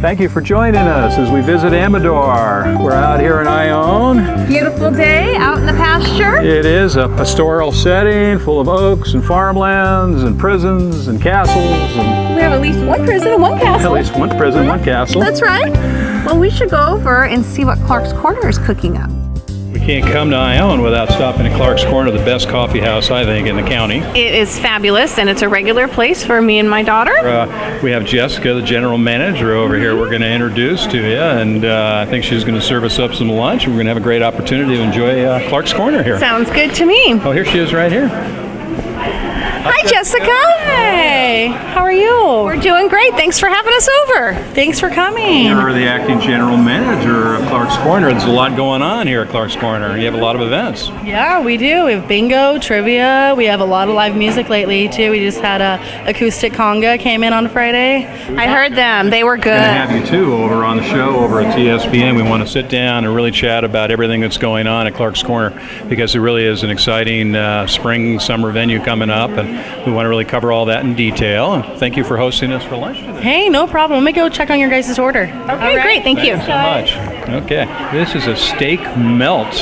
Thank you for joining us as we visit Amador. We're out here in Ione. Beautiful day out in the pasture. It is a pastoral setting full of oaks and farmlands and prisons and castles and We have at least one prison and one castle. at least one prison, one castle. That's right. Well, we should go over and see what Clark's Corner is cooking up. We can't come to Ione without stopping at Clark's Corner, the best coffee house I think in the county. It is fabulous, and it's a regular place for me and my daughter. Uh, we have Jessica, the general manager, over here. We're going to introduce to you, and uh, I think she's going to serve us up some lunch. We're going to have a great opportunity to enjoy uh, Clark's Corner here. Sounds good to me. Oh, here she is, right here. Hi, Jessica. Hey, how are you? We're doing great. Thanks for having us over. Thanks for coming. You're the acting general manager of Clark's Corner. There's a lot going on here at Clark's Corner. You have a lot of events. Yeah, we do. We have bingo, trivia. We have a lot of live music lately too. We just had a acoustic conga came in on Friday. I heard them. They were Going to good. have you too over on the show over at TSPN. We want to sit down and really chat about everything that's going on at Clark's Corner because it really is an exciting uh, spring summer venue coming up, and we want to really cover all that in detail. And thank you for hosting us for lunch today. Hey, no problem. Let me go check on your guys' order. Okay, great. Thank you. So much. Okay, this is a steak melt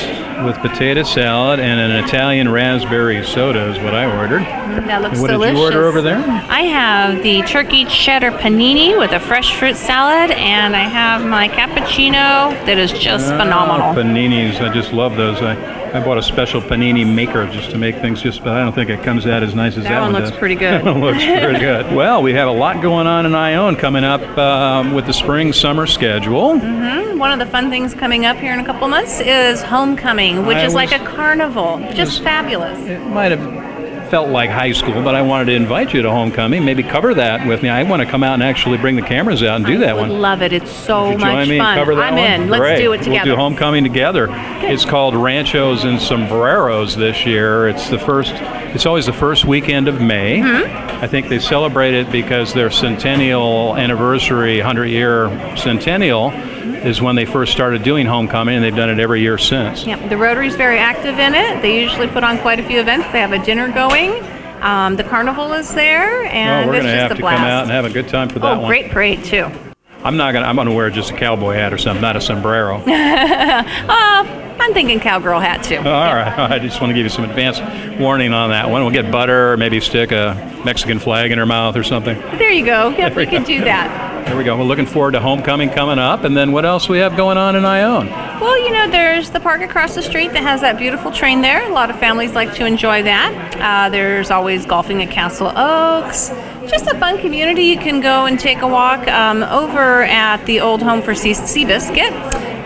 with potato salad and an Italian raspberry soda is what I ordered. That looks what delicious. did you order over there? I have the turkey cheddar panini with a fresh fruit salad, and I have my cappuccino that is just Ah, phenomenal. Paninis, I just love those. I, I bought a special panini maker just to make things just, but I don't think it comes out as nice as that, That one looks does. pretty good. that one looks pretty good. Well, we have a lot going on in Ione coming up um, with the spring summer schedule. One of the fun things coming up here in a couple months is homecoming, which I is like a carnival. Just was- fabulous. It might have felt like high school, but I wanted to invite you to homecoming. Maybe cover that with me. I want to come out and actually bring the cameras out and do that I would one. love it. It's so much join me fun. that I'm one? in. Let's Great. do it together. We'll do homecoming together. It's called Ranchos and Sombreros this year. It's the first. It's always the first weekend of May. Mm-hmm. I think they celebrate it because their centennial anniversary, 100 year centennial, is when they first started doing homecoming, and they've done it every year since. Yep, the Rotary's very active in it. They usually put on quite a few events. They have a dinner going. Um, the carnival is there, Oh, and we're it's going to just have a to blast. come out and have a good time for that oh, one. great parade too. I'm not gonna. I'm gonna wear just a cowboy hat or something, not a sombrero. Uh, I'm thinking cowgirl hat too. All right. I just want to give you some advance warning on that one. We'll get butter, or maybe stick a Mexican flag in her mouth or something. There you go. Yep, we we can do that. There we go. We're looking forward to homecoming coming up, and then what else we have going on in Ione? Well, you know, there's the park across the street that has that beautiful train there. A lot of families like to enjoy that. Uh, there's always golfing at Castle Oaks. Just a fun community. You can go and take a walk um, over at the old home for Sea- Seabiscuit.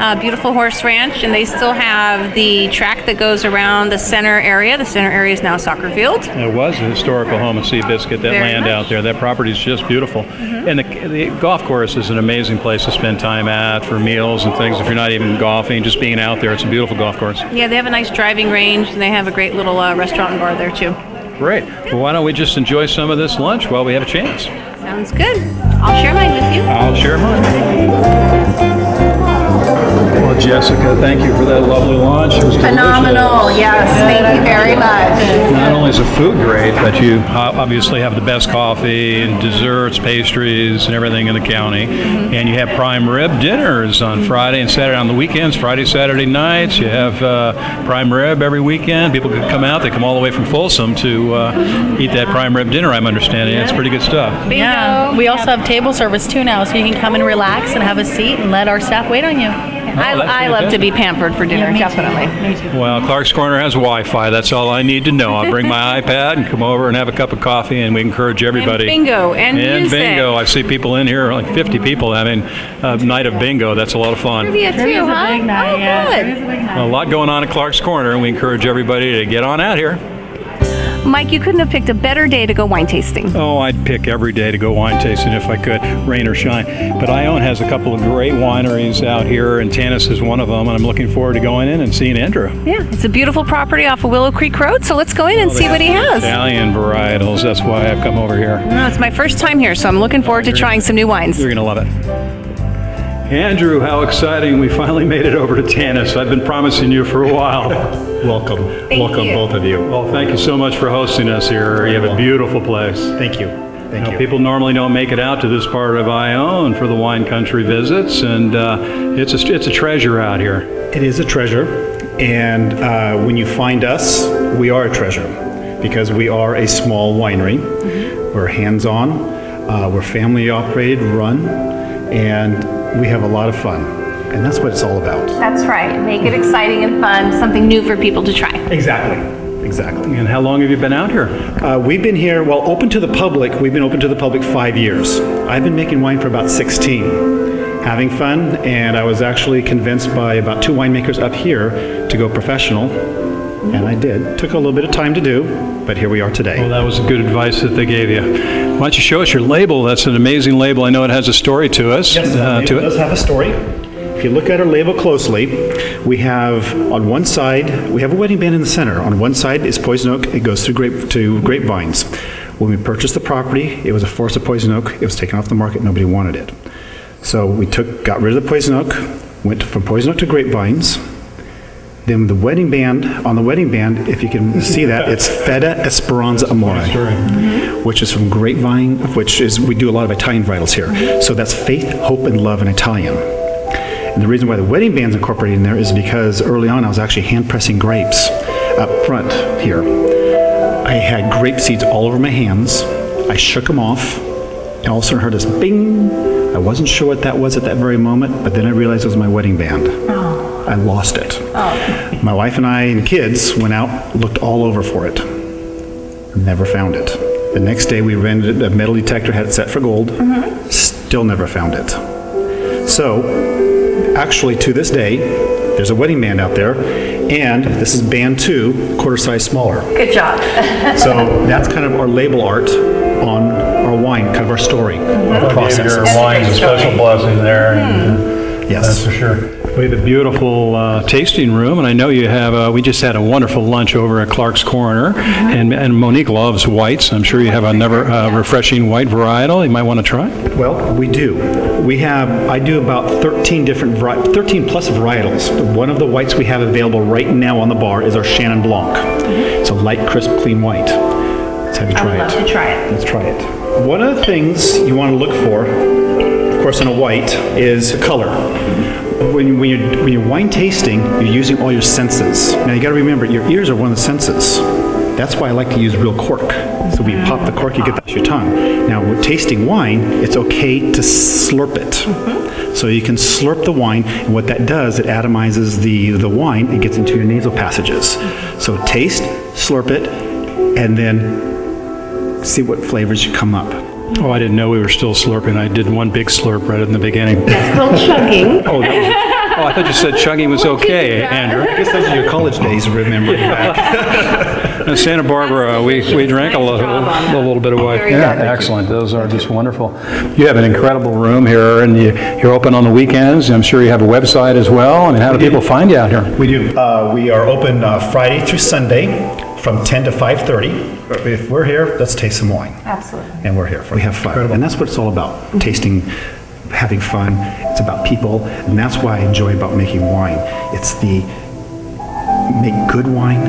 Uh, beautiful horse ranch, and they still have the track that goes around the center area. The center area is now a soccer field. It was a historical home of Seabiscuit, that Very land much. out there. That property is just beautiful. And the, the golf course is an amazing place to spend time at for meals and things. If you're not even golfing, just being out there, it's a beautiful golf course. Yeah, they have a nice driving range, and they have a great little uh, restaurant and bar there too. Great. Well, why don't we just enjoy some of this lunch while we have a chance? Sounds good. I'll share mine with you. I'll share mine. Well, Jessica, thank you for that lovely lunch. It was Phenomenal. delicious. Yes. Thank you very much. Not only is the food great, but you obviously have the best coffee and desserts, pastries, and everything in the county. And you have prime rib dinners on Friday and Saturday on the weekends. Friday, Saturday nights. You have uh, prime rib every weekend. People can come out. They come all the way from Folsom to uh, eat that prime rib dinner. I'm understanding. It's pretty good stuff. Bingo. Yeah. We also have table service too now, so you can come and relax and have a seat and let our staff wait on you. Oh, I, Oh, that's I love to be pampered for dinner, me too. definitely. Me too. Well, Clark's Corner has Wi-Fi. That's all I need to know. I'll bring my iPad and come over and have a cup of coffee, and we encourage everybody. bingo and and music. bingo. I see people in here, like 50 people having a night of bingo. That's a lot of fun. Trivia too, Trivia's a huh? big night. Oh, yeah, good. a big night. A lot going on at Clark's Corner, and we encourage everybody to get on out here. Mike, you couldn't have picked a better day to go wine tasting. Oh, I'd pick every day to go wine tasting if I could, rain or shine. But Ione has a couple of great wineries out here, and Tanis is one of them, and I'm looking forward to going in and seeing Andrew. Yeah, it's a beautiful property off of Willow Creek Road, so let's go in and Oh, see what he has. Italian varietals. That's why I've come over here. No, it's my first time here, so I'm looking forward to trying some new wines. You're going to love it. Andrew, how exciting. We finally made it over to Tanis. I've been promising you for a while. Welcome. Welcome, you. both of you. Well, thank you so much for hosting us here. You have a beautiful place. Thank you. Thank know, you. People normally don't make it out to this part of Ione for the wine country visits, and uh, it's a it's a treasure out here. It is a treasure, and uh, when you find us, we are a treasure because we are a small winery. We're hands-on, uh, we're family operated, run, and we have a lot of fun, and that's what it's all about. That's right. Make it exciting and fun, something new for people to try. Exactly. Exactly. And how long have you been out here? Uh, we've been here, well, open to the public. We've been open to the public five years. I've been making wine for about 16, having fun, and I was actually convinced by about two winemakers up here to go professional, and I did. Took a little bit of time to do, but here we are today. Well, that was good advice that they gave you. Why don't you show us your label? That's an amazing label. I know it has a story to us. Yes, uh, it to does have a story. If you look at our label closely, we have on one side, we have a wedding band in the center. On one side is poison oak. It goes through grape to grapevines. When we purchased the property, it was a forest of poison oak. It was taken off the market. Nobody wanted it. So we took, got rid of the poison oak, went from poison oak to grapevines. Then the wedding band, on the wedding band, if you can see that, it's Fede Esperanza Amore mm-hmm. which is from grapevine, which is, we do a lot of Italian varietals here. Mm-hmm. So that's faith, hope, and love in Italian. And the reason why the wedding band's incorporated in there is because early on I was actually hand pressing grapes up front here. I had grape seeds all over my hands. I shook them off, and all of a sudden I heard this bing. I wasn't sure what that was at that very moment, but then I realized it was my wedding band. Oh. I lost it. My wife and I and kids went out, looked all over for it. Never found it. The next day, we rented a metal detector, had it set for gold. Still never found it. So, actually, to this day, there's a wedding band out there, and this is band two, quarter size smaller. Good job. So that's kind of our label art on our wine, kind of our story, our process. Your wine's a special blessing there. and, uh, Yes. That's for sure. We have a beautiful uh, tasting room, and I know you have. Uh, we just had a wonderful lunch over at Clark's Corner, and, and Monique loves whites. I'm sure you have another uh, refreshing white varietal. You might want to try. Well, we do. We have, I do about 13 different, vari- 13 plus varietals. One of the whites we have available right now on the bar is our Chenin Blanc. It's a light, crisp, clean white. Let's have you try I try would it. love to try it. Let's try it. One of the things you want to look for, of course, in a white, is color. When, you- when, you're, when you're wine tasting, you're using all your senses. Now, you got to remember, your ears are one of the senses. That's why I like to use real cork. So when you pop the cork, you get that to your tongue. Now, with tasting wine, it's okay to slurp it. Mm-hmm. So you can slurp the wine, and what that does, it atomizes the, the wine and gets into your nasal passages. Mm-hmm. So taste, slurp it, and then see what flavors you come up. Oh, I didn't know we were still slurping. I did one big slurp right in the beginning. It's called chugging. Oh, that was, oh, I thought you said chugging was okay, Andrew. I guess those are your college days remembering back. In Santa Barbara, we, we drank a little, a little bit of wine. Yeah, good. excellent. Those are just wonderful. You have an incredible room here, and you, you're open on the weekends. I'm sure you have a website as well. I mean, how do people find you out here? We do. Uh, we are open uh, Friday through Sunday from 10 to 5:30. If we're here, let's taste some wine. Absolutely. And we're here. For, we have fun, Incredible. and that's what it's all about: mm-hmm. tasting, having fun. It's about people, and that's why I enjoy about making wine. It's the make good wine,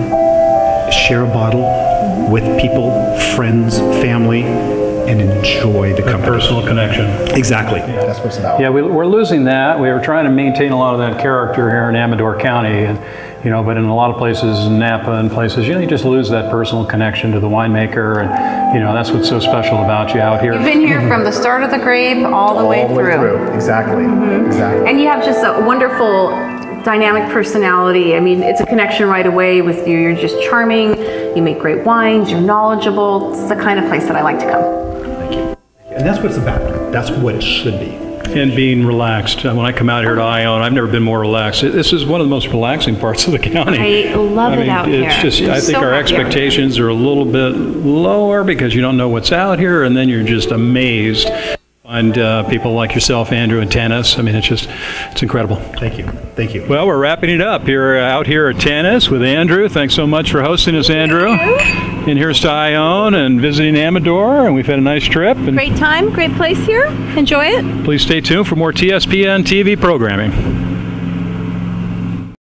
share a bottle mm-hmm. with people, friends, family, and enjoy the company. Personal connection. Exactly. That's what it's about. Yeah, we, we're losing that. We were trying to maintain a lot of that character here in Amador County, and, you know, but in a lot of places, Napa and places, you know, you just lose that personal connection to the winemaker, and you know, that's what's so special about you out here. You've been here from the start of the grape all the way All the way through. Exactly. Mm-hmm. Exactly. And you have just a wonderful dynamic personality. I mean, it's a connection right away with you. You're just charming. You make great wines. You're knowledgeable. It's the kind of place that I like to come. Thank you. And that's what it's about. That's what it should be. And being relaxed. When I come out here to Ione, I've never been more relaxed. This is one of the most relaxing parts of the county. I love it mean, out it's here. just, I'm I think so our expectations are a little bit lower because you don't know what's out here, and then you're just amazed. Find uh, people like yourself, Andrew, and Tanis. I mean, it's just, it's incredible. Thank you. Thank you. Well, we're wrapping it up here uh, out here at Tanis with Andrew. Thanks so much for hosting us, Andrew. And here's to Ione and visiting Amador, and we've had a nice trip. And Great time, great place here. Enjoy it. please stay tuned for more TSPN TV programming.